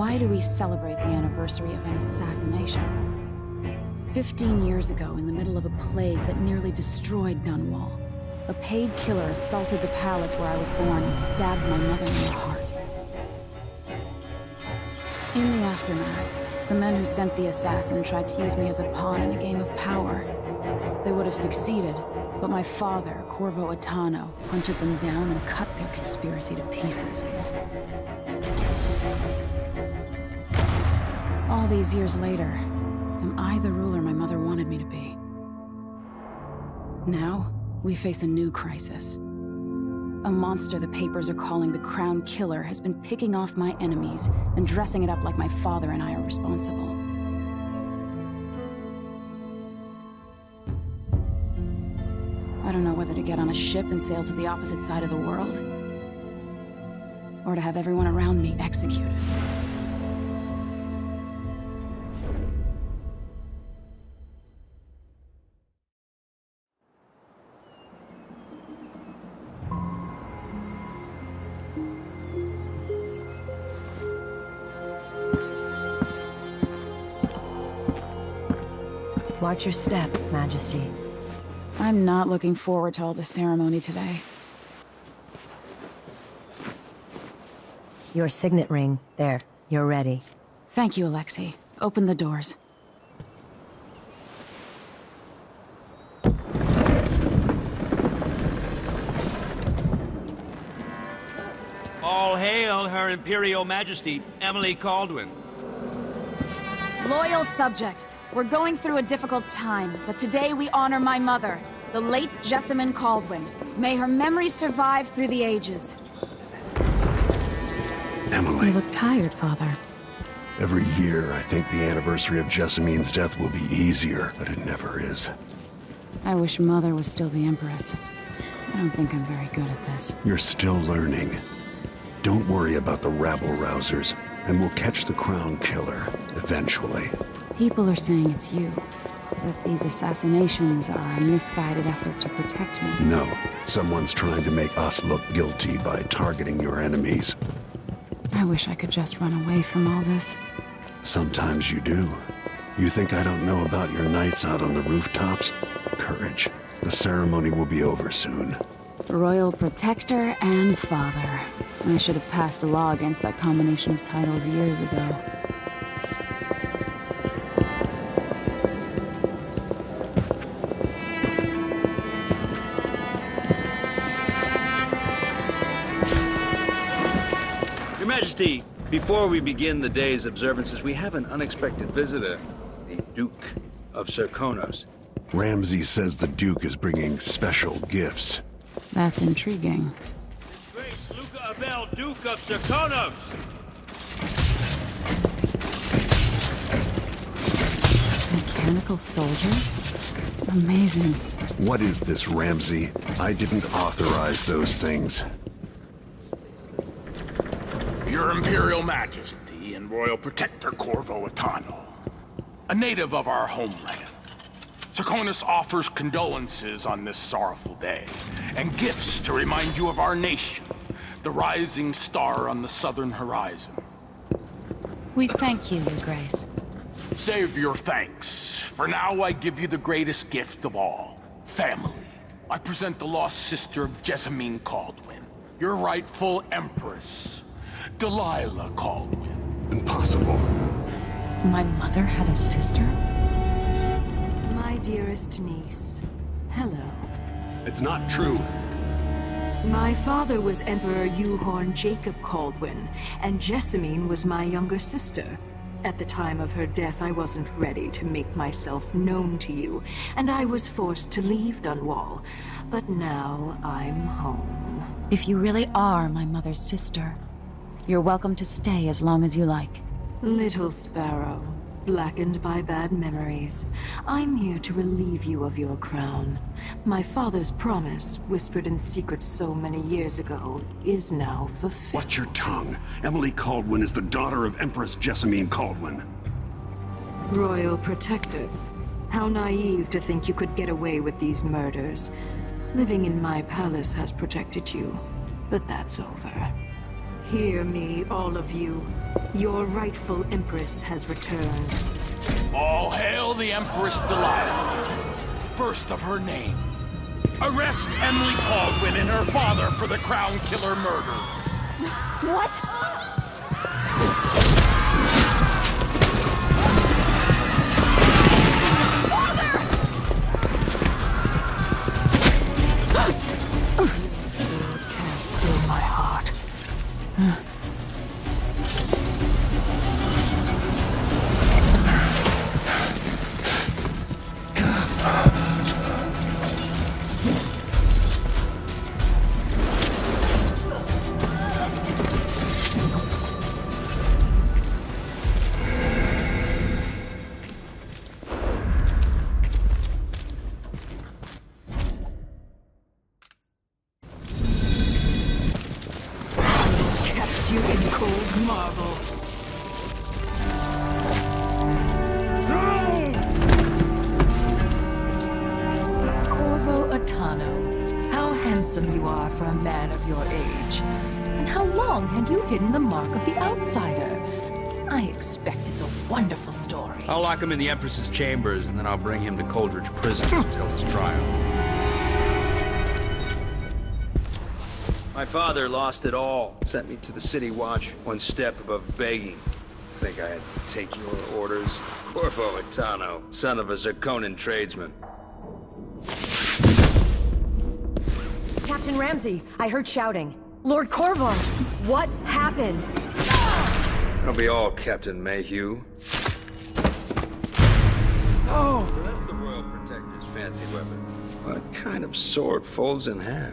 Why do we celebrate the anniversary of an assassination? Fifteen years ago, in the middle of a plague that nearly destroyed Dunwall, a paid killer assaulted the palace where I was born and stabbed my mother in the heart. In the aftermath, the men who sent the assassin tried to use me as a pawn in a game of power. They would have succeeded, but my father, Corvo Attano, hunted them down and cut their conspiracy to pieces. All these years later, am I the ruler my mother wanted me to be? Now, we face a new crisis. A monster the papers are calling the Crown Killer has been picking off my enemies and dressing it up like my father and I are responsible. I don't know whether to get on a ship and sail to the opposite side of the world, or to have everyone around me executed. Watch your step, Majesty. I'm not looking forward to all the ceremony today. Your signet ring. There. You're ready. Thank you, Alexei. Open the doors. All hail Her Imperial Majesty, Emily Kaldwin. Loyal subjects, we're going through a difficult time, but today we honor my mother, the late Jessamine Kaldwin. May her memory survive through the ages. Emily. You look tired, Father. Every year, I think the anniversary of Jessamine's death will be easier, but it never is. I wish Mother was still the Empress. I don't think I'm very good at this. You're still learning. Don't worry about the rabble-rousers, and we'll catch the Crown Killer, eventually. People are saying it's you. That these assassinations are a misguided effort to protect me. No, someone's trying to make us look guilty by targeting your enemies. I wish I could just run away from all this. Sometimes you do. You think I don't know about your nights out on the rooftops? Courage. The ceremony will be over soon. Royal Protector and Father. I should have passed a law against that combination of titles years ago. Your Majesty, before we begin the day's observances, we have an unexpected visitor, the Duke of Serkonos. Ramsay says the Duke is bringing special gifts. That's intriguing. Grace Luca Abele, Duke of Serkonos! Mechanical soldiers? Amazing. What is this, Ramsay? I didn't authorize those things. Your Imperial Majesty and Royal Protector Corvo Attano, a native of our homeland. Serkonos offers condolences on this sorrowful day, and gifts to remind you of our nation, the rising star on the southern horizon. We thank you, Your Grace. Save your thanks. For now, I give you the greatest gift of all family. I present the lost sister of Jessamine Kaldwin, your rightful empress, Delilah Kaldwin. Impossible. My mother had a sister? My dearest niece, hello. It's not true. My father was Emperor Euhorn Jacob Kaldwin, and Jessamine was my younger sister. At the time of her death, I wasn't ready to make myself known to you, and I was forced to leave Dunwall. But now I'm home. If you really are my mother's sister, you're welcome to stay as long as you like. Little Sparrow, blackened by bad memories, I'm here to relieve you of your crown. My father's promise, whispered in secret so many years ago, is now fulfilled. Watch your tongue. Emily Kaldwin is the daughter of Empress Jessamine Kaldwin. Royal Protector. How naive to think you could get away with these murders. Living in my palace has protected you, but that's over. Hear me, all of you. Your rightful Empress has returned. All hail the Empress Delilah, first of her name. Arrest Emily Kaldwin and her father for the Crown Killer murder. What? Cold marble. Corvo Attano, how handsome you are for a man of your age. And how long had you hidden the mark of the outsider? I expect it's a wonderful story. I'll lock him in the Empress's chambers, and then I'll bring him to Coldridge Prison to tell his trial. My father lost it all. Sent me to the City Watch, one step above begging. Think I had to take your orders? Corvo Attano, son of a Serkonan tradesman. Captain Ramsay, I heard shouting. Lord Corvo, what happened? That'll be all, Captain Mayhew. Oh, that's the Royal Protector's fancy weapon. What kind of sword folds in half?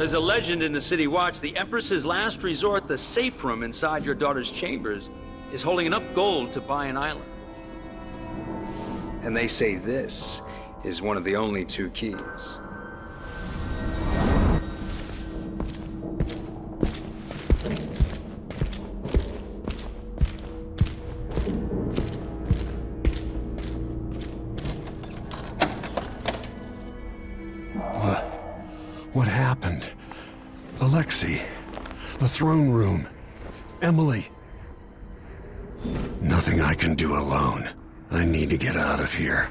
There's a legend in the City Watch the Empress's last resort, the safe room inside your daughter's chambers, is holding enough gold to buy an island. And they say this is one of the only two keys. Throne room. Emily. Nothing I can do alone. I need to get out of here.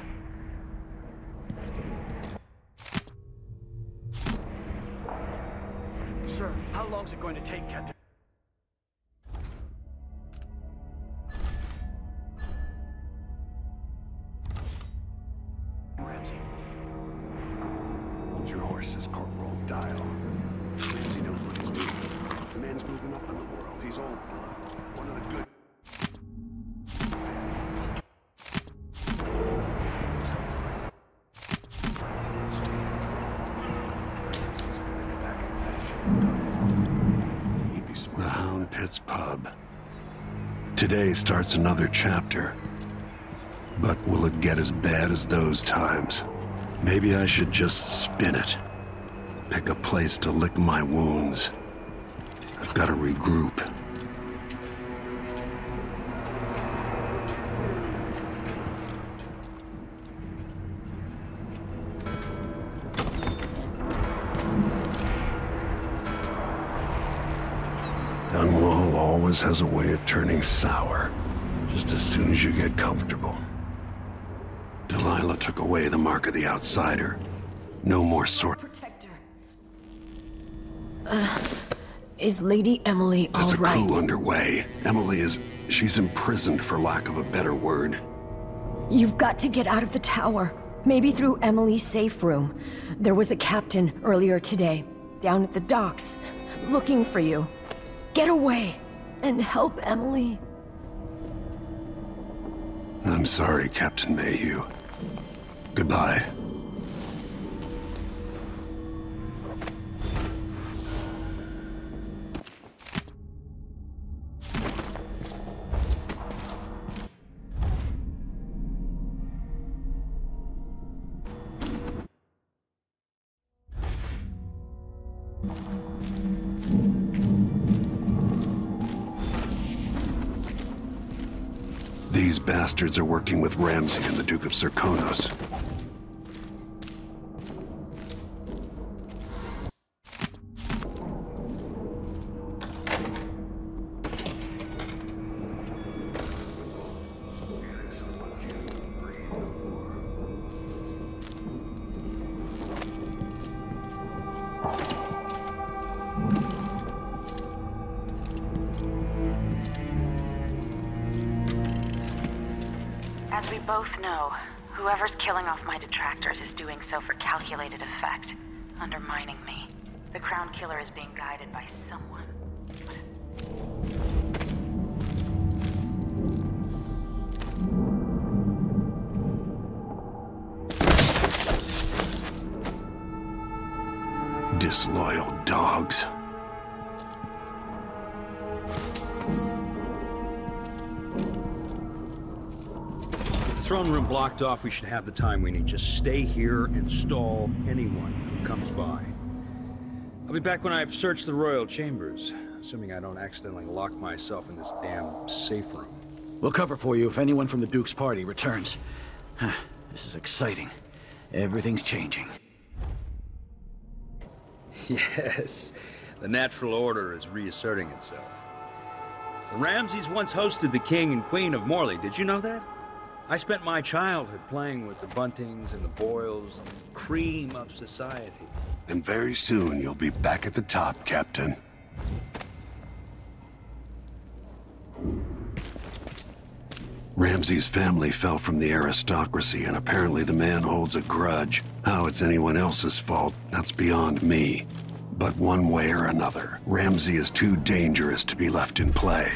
Sir, how long's it going to take, Captain? Pub. Today starts another chapter. But will it get as bad as those times? Maybe I should just spin it. Pick a place to lick my wounds. I've got to regroup. Always has a way of turning sour, just as soon as you get comfortable. Delilah took away the mark of the outsider. No more sort. Protector. Uh, is Lady Emily all There's a right? coup underway. Emily is. She's imprisoned, for lack of a better word. You've got to get out of the tower. Maybe through Emily's safe room. There was a captain earlier today, down at the docks, looking for you. Get away and help Emily. I'm sorry, Captain Mayhew. Goodbye. These bastards are working with Ramsay and the Duke of Serkonos. Whoever's killing off my detractors is doing so for calculated effect, undermining me. The Crown Killer is being guided by someone. Disloyal dogs. Throne room blocked off, we should have the time we need. Just stay here and stall anyone who comes by. I'll be back when I've searched the royal chambers, assuming I don't accidentally lock myself in this damn safe room. We'll cover for you if anyone from the Duke's party returns. Huh, This is exciting. Everything's changing. Yes, the natural order is reasserting itself. The Ramsays once hosted the king and queen of Morley. Did you know that? I spent my childhood playing with the Buntings and the Boyles, the cream of society. And very soon you'll be back at the top, Captain. Ramsay's family fell from the aristocracy, and apparently the man holds a grudge. How it's anyone else's fault, that's beyond me. But one way or another, Ramsey is too dangerous to be left in play.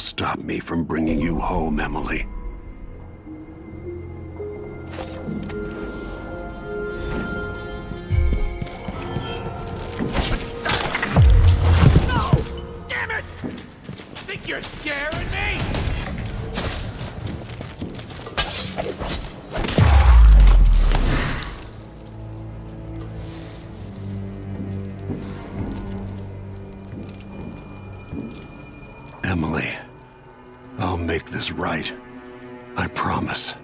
Stop me from bringing you home, Emily. This right. I promise.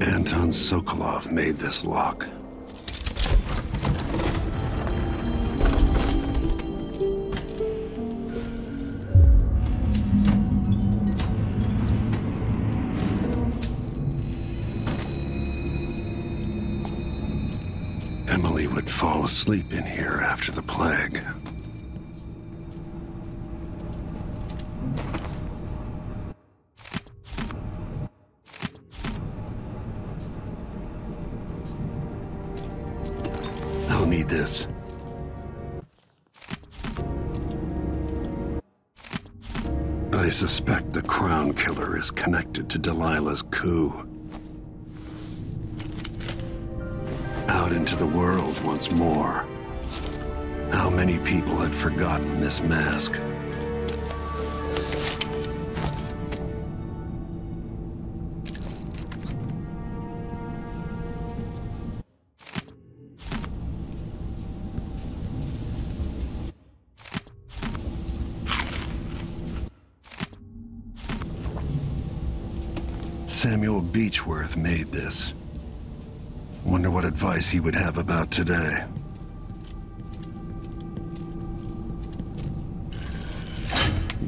Anton Sokolov made this lock. Fall asleep in here after the plague. I'll need this. I suspect the Crown Killer is connected to Delilah's coup. Into the world once more. How many people had forgotten this mask? Samuel Beechworth made this. Wonder what advice he would have about today.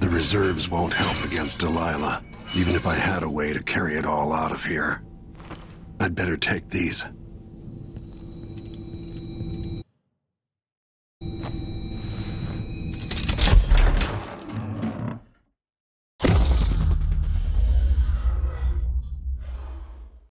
The reserves won't help against Delilah, even if I had a way to carry it all out of here. I'd better take these.